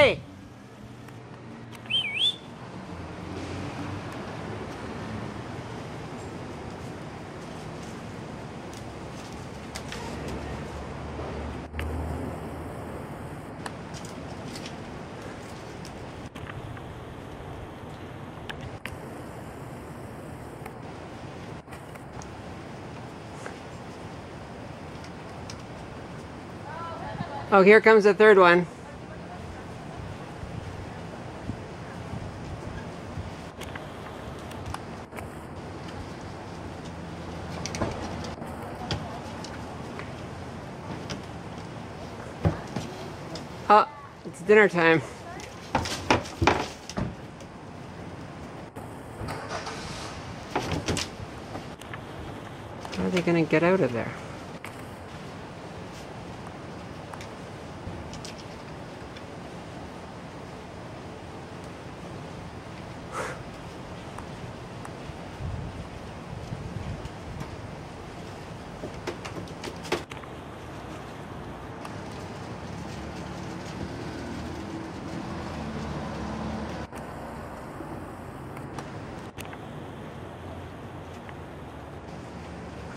Hey! Oh, here comes the third one. Oh, it's dinner time. How are they gonna get out of there?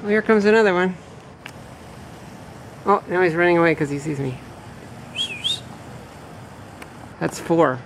Well, here comes another one. Oh, now he's running away because he sees me. That's four.